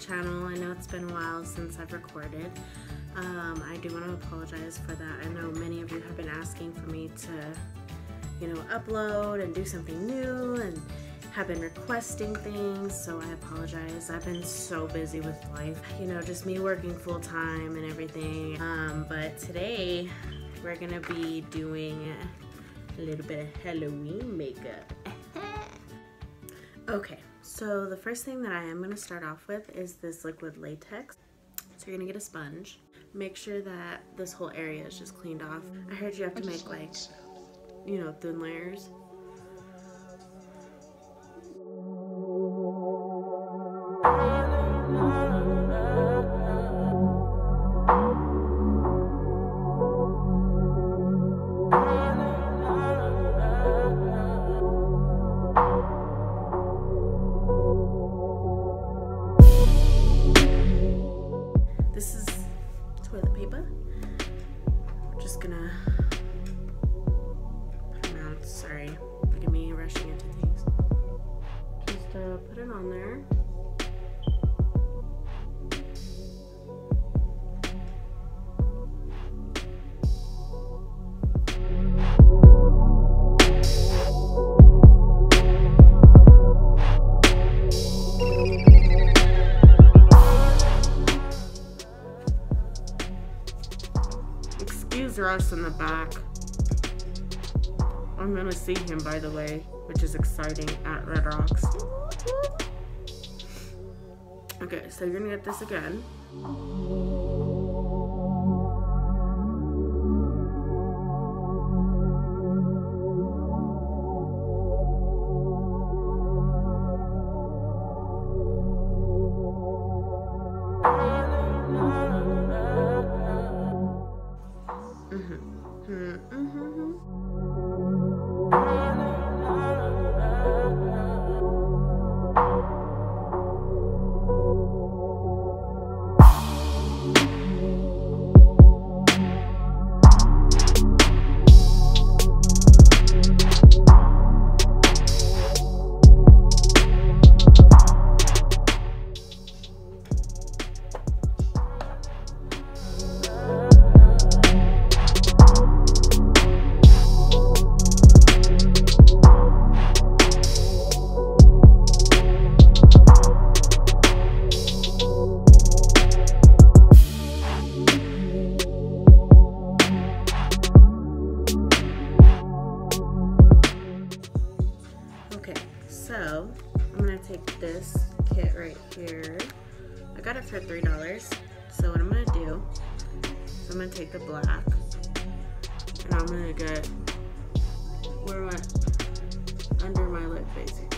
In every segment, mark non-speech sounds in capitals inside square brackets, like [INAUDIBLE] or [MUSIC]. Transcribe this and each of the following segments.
channel. I know it's been a while since I've recorded. Um, I do want to apologize for that. I know many of you have been asking for me to, you know, upload and do something new and have been requesting things, so I apologize. I've been so busy with life, you know, just me working full time and everything. Um, but today we're gonna be doing a little bit of Halloween makeup. [LAUGHS] okay, so the first thing that I am gonna start off with is this liquid latex. So you're gonna get a sponge. Make sure that this whole area is just cleaned off. I heard you have to make like, you know, thin layers. Toilet paper. I'm just gonna put it on. Sorry, look at me rushing into things. Just uh, put it on there. In the back. I'm gonna see him by the way, which is exciting at Red Rocks. Okay, so you're gonna get this again. So I'm gonna take this kit right here. I got it for three dollars. So what I'm gonna do I'm gonna take the black and I'm gonna get where my under my lip basically.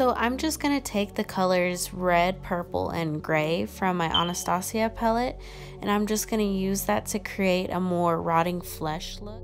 So I'm just going to take the colors red, purple, and gray from my Anastasia palette and I'm just going to use that to create a more rotting flesh look.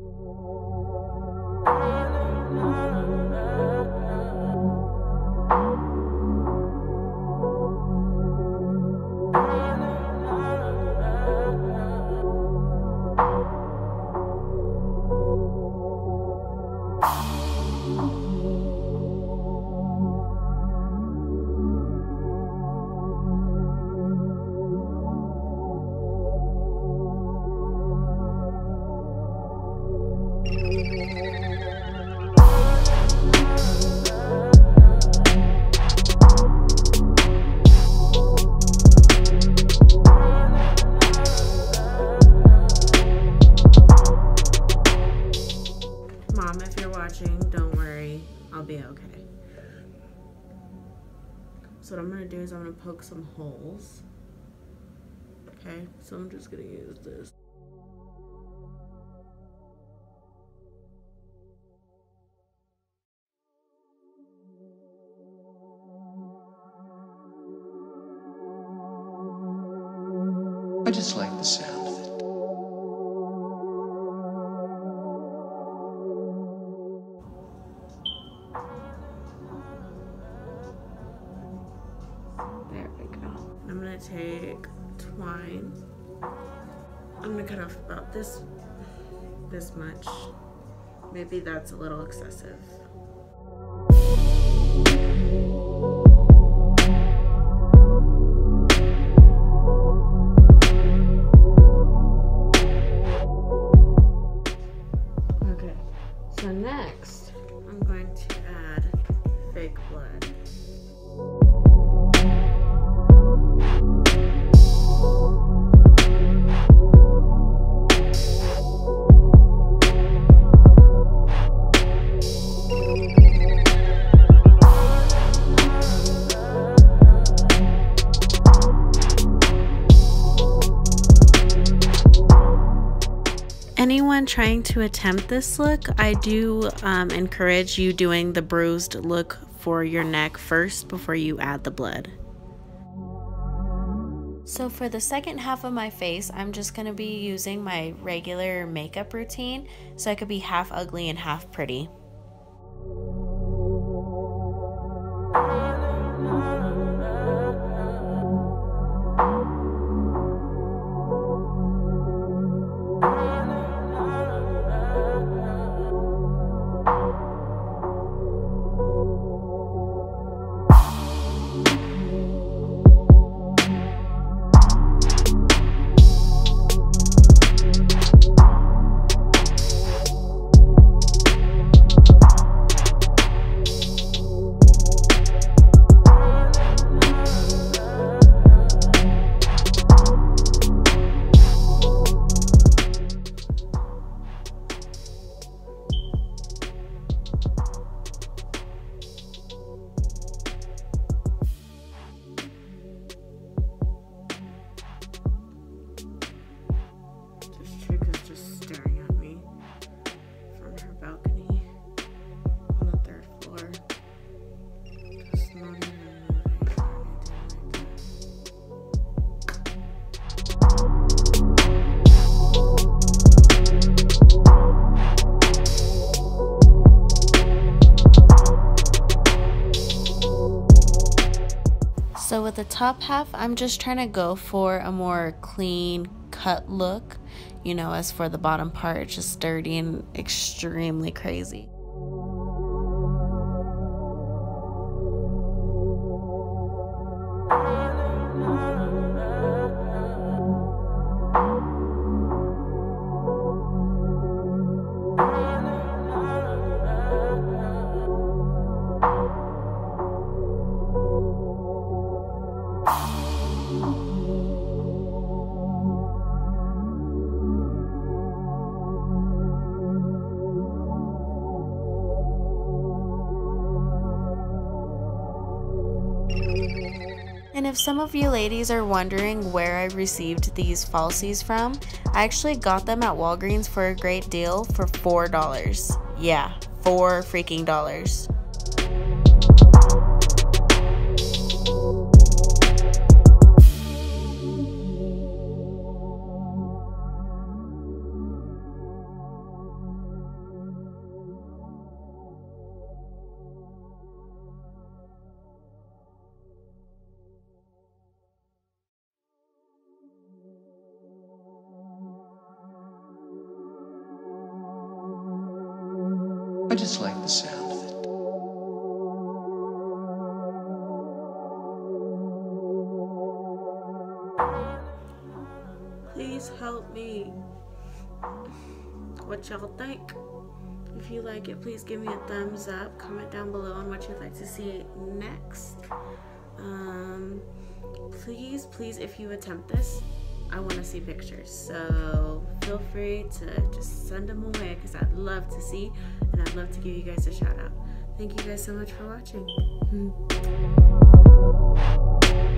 So what I'm gonna do is I'm gonna poke some holes. Okay, so I'm just gonna use this. I just like the sound I'm gonna take twine. I'm gonna cut off about this this much. Maybe that's a little excessive. Okay, so next I'm going to add fake blood. Anyone trying to attempt this look, I do um, encourage you doing the bruised look for your neck first before you add the blood. So for the second half of my face, I'm just going to be using my regular makeup routine so I could be half ugly and half pretty. So with the top half, I'm just trying to go for a more clean cut look. You know, as for the bottom part, it's just dirty and extremely crazy. And if some of you ladies are wondering where I received these falsies from, I actually got them at Walgreens for a great deal for $4. Yeah, four freaking dollars. Just like the sound of it. Please help me. What y'all think? If you like it, please give me a thumbs up. Comment down below on what you'd like to see next. Um, please, please, if you attempt this, I want to see pictures. So feel free to just send them away because I'd love to see and I'd love to give you guys a shout out. Thank you guys so much for watching. [LAUGHS]